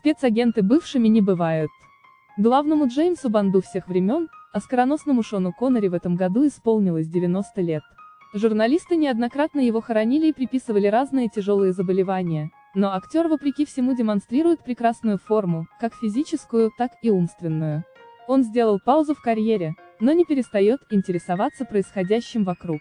Спецагенты бывшими не бывают. Главному Джеймсу Банду всех времен, оскароносному Шону Коннери в этом году исполнилось 90 лет. Журналисты неоднократно его хоронили и приписывали разные тяжелые заболевания, но актер вопреки всему демонстрирует прекрасную форму, как физическую, так и умственную. Он сделал паузу в карьере, но не перестает интересоваться происходящим вокруг.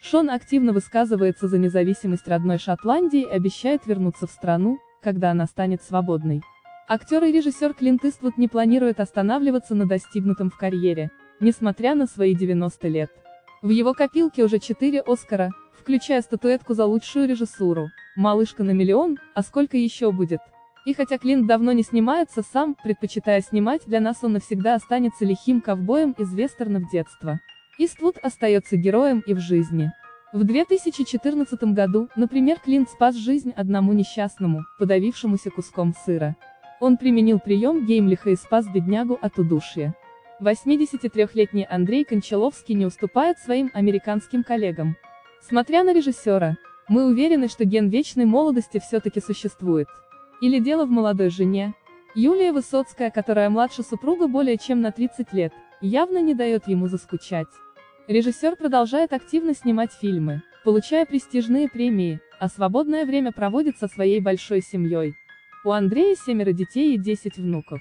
Шон активно высказывается за независимость родной Шотландии и обещает вернуться в страну, когда она станет свободной. Актер и режиссер Клинт Иствуд не планирует останавливаться на достигнутом в карьере, несмотря на свои 90 лет. В его копилке уже 4 Оскара, включая статуэтку за лучшую режиссуру, «Малышка на миллион», а сколько еще будет? И хотя Клинт давно не снимается сам, предпочитая снимать, для нас он навсегда останется лихим ковбоем из вестернов детства. Иствуд остается героем и в жизни. В 2014 году, например, Клинт спас жизнь одному несчастному, подавившемуся куском сыра. Он применил прием Геймлиха и спас беднягу от удушья. 83-летний Андрей Кончаловский не уступает своим американским коллегам. Смотря на режиссера, мы уверены, что ген вечной молодости все-таки существует. Или дело в молодой жене. Юлия Высоцкая, которая младше супруга более чем на 30 лет, явно не дает ему заскучать. Режиссер продолжает активно снимать фильмы, получая престижные премии, а свободное время проводит со своей большой семьей. У Андрея семеро детей и 10 внуков.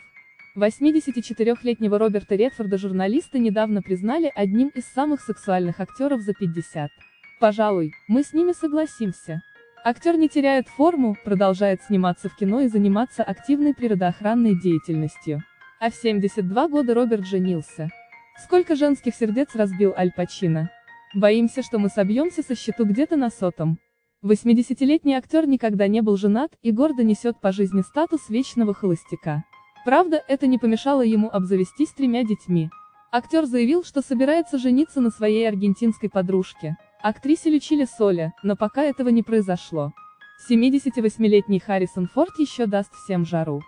84-летнего Роберта Редфорда журналисты недавно признали одним из самых сексуальных актеров за 50. Пожалуй, мы с ними согласимся. Актер не теряет форму, продолжает сниматься в кино и заниматься активной природоохранной деятельностью. А в 72 года Роберт женился. Сколько женских сердец разбил Аль Пачино? Боимся, что мы собьемся со счету где-то на сотом. 80-летний актер никогда не был женат и гордо несет по жизни статус вечного холостяка. Правда, это не помешало ему обзавестись тремя детьми. Актер заявил, что собирается жениться на своей аргентинской подружке, актрисе Лючиле Соля, но пока этого не произошло. 78-летний Харрисон Форд еще даст всем жару.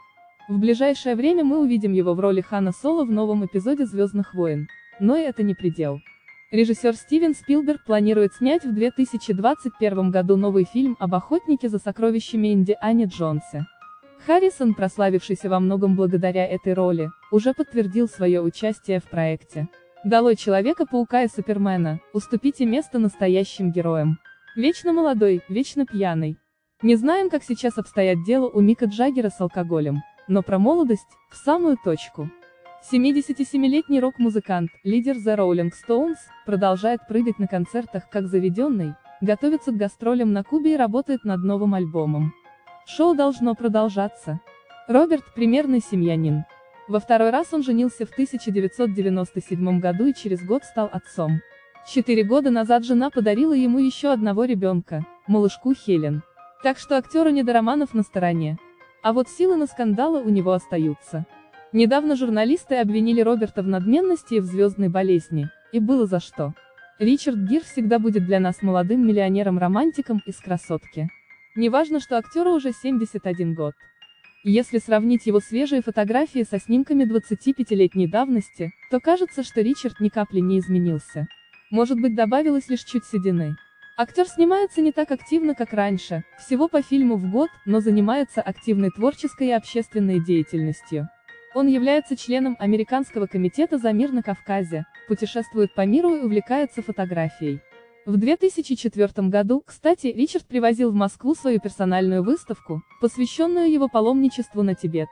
В ближайшее время мы увидим его в роли Хана Соло в новом эпизоде «Звездных войн». Но и это не предел. Режиссер Стивен Спилберг планирует снять в 2021 году новый фильм об охотнике за сокровищами Индиане Джонсе. Харрисон, прославившийся во многом благодаря этой роли, уже подтвердил свое участие в проекте. Долой Человека-паука и Супермена, уступите место настоящим героям. Вечно молодой, вечно пьяный. Не знаем, как сейчас обстоят дела у Мика Джаггера с алкоголем, но про молодость, в самую точку. 77-летний рок-музыкант, лидер The Rolling Stones, продолжает прыгать на концертах как заведенный, готовится к гастролям на Кубе и работает над новым альбомом. Шоу должно продолжаться. Роберт – примерный семьянин. Во второй раз он женился в 1997 году и через год стал отцом. Четыре года назад жена подарила ему еще одного ребенка, малышку Хелен. Так что актеру не до романов на стороне. А вот силы на скандалы у него остаются. Недавно журналисты обвинили Роберта в надменности и в звездной болезни, и было за что. Ричард Гир всегда будет для нас молодым миллионером-романтиком из красотки. Неважно, что актеру уже 71 год. Если сравнить его свежие фотографии со снимками 25-летней давности, то кажется, что Ричард ни капли не изменился. Может быть добавилось лишь чуть седины. Актер снимается не так активно, как раньше, всего по фильму в год, но занимается активной творческой и общественной деятельностью. Он является членом Американского комитета за мир на Кавказе, путешествует по миру и увлекается фотографией. В 2004 году, кстати, Ричард привозил в Москву свою персональную выставку, посвященную его паломничеству на Тибет.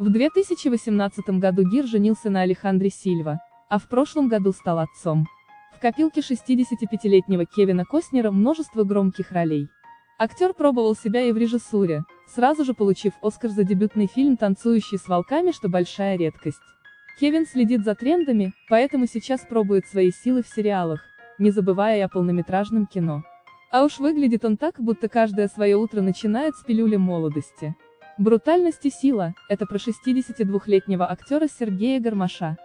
В 2018 году Гир женился на Алехандре Сильва, а в прошлом году стал отцом. В копилке 65-летнего Кевина Костнера множество громких ролей. Актер пробовал себя и в режиссуре, сразу же получив Оскар за дебютный фильм «Танцующий с волками», что большая редкость. Кевин следит за трендами, поэтому сейчас пробует свои силы в сериалах, не забывая и о полнометражном кино. А уж выглядит он так, будто каждое свое утро начинает с пилюли молодости. Брутальность и сила – это про 62-летнего актера Сергея Гармаша.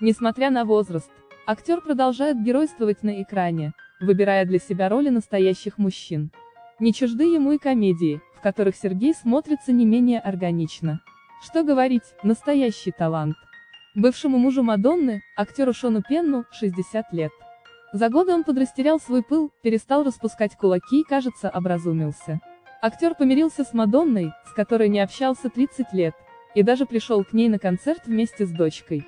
Несмотря на возраст, актер продолжает геройствовать на экране, выбирая для себя роли настоящих мужчин. Не чужды ему и комедии, в которых Сергей смотрится не менее органично. Что говорить, настоящий талант. Бывшему мужу Мадонны, актеру Шону Пенну, 60 лет. За годы он подрастерял свой пыл, перестал распускать кулаки и, кажется, образумился. Актер помирился с Мадонной, с которой не общался 30 лет, и даже пришел к ней на концерт вместе с дочкой.